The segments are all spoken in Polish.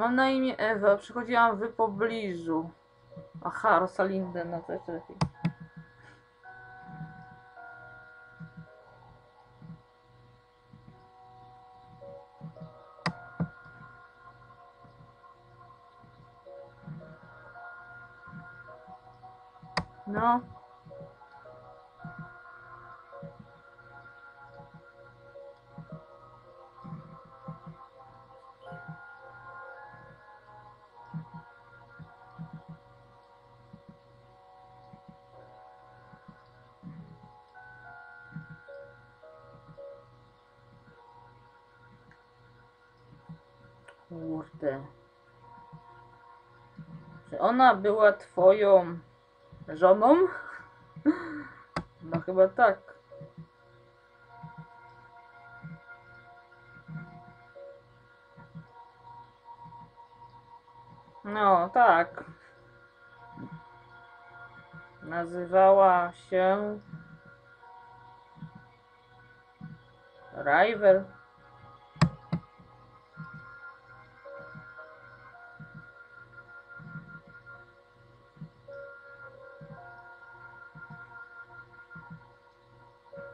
Mam na imię Ewa, przychodziłam w pobliżu. Aha, Rosalindę, no to jeszcze lepiej. No. Kurde. Czy ona była twoją żoną? No chyba tak. No, tak. Nazywała się River.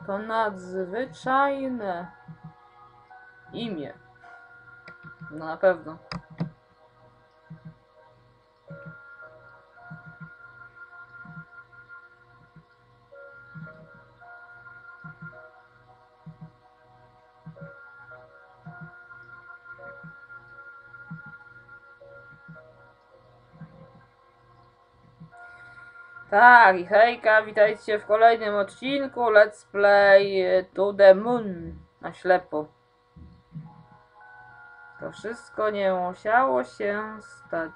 To nadzwyczajne imię. No na pewno. Tak, i hejka, witajcie w kolejnym odcinku Let's Play To The Moon na ślepo. To wszystko nie musiało się stać.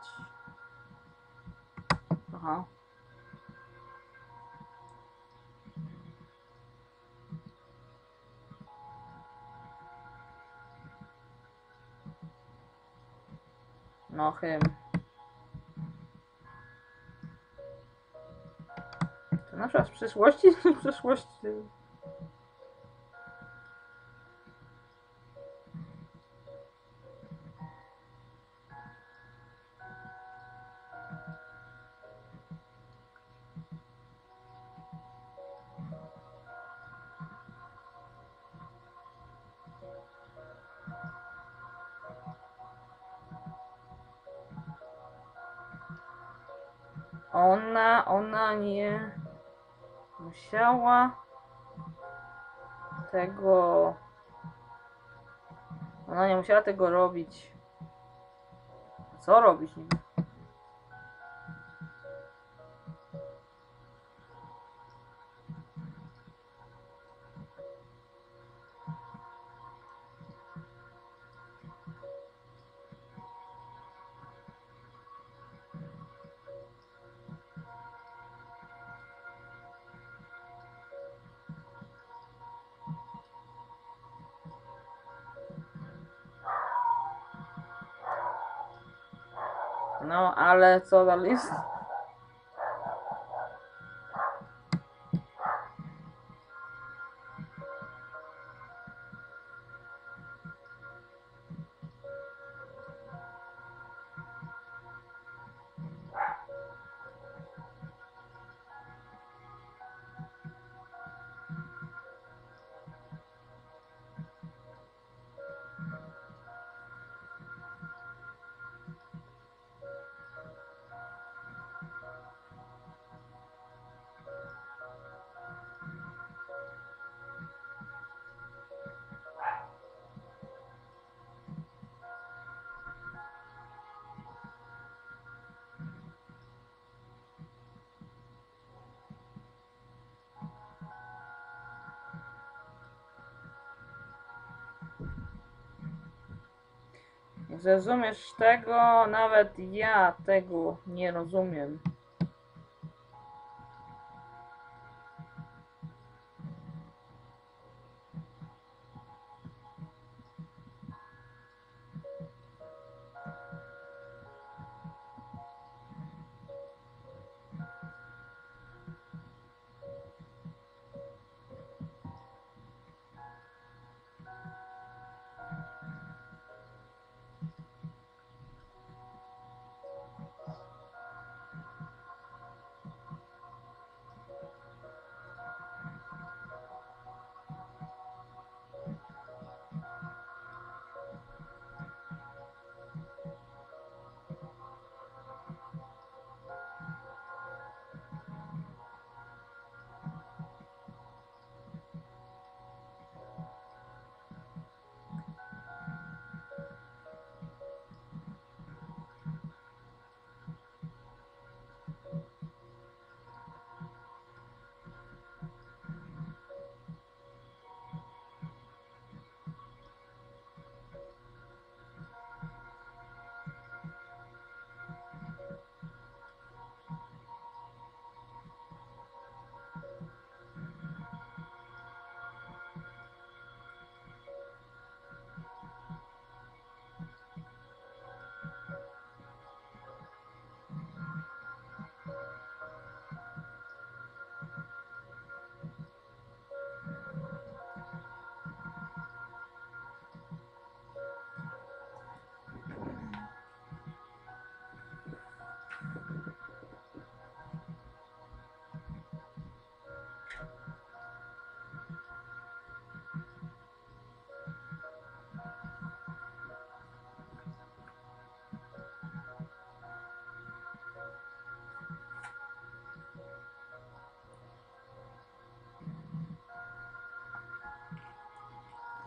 Aha. No hym. To nasza z przyszłości czy przeszłości? Ona, ona nie musiała tego. Ona nie musiała tego robić. Co robić niby? No, ale co dalej jest? Zrozumiesz tego, nawet ja tego nie rozumiem.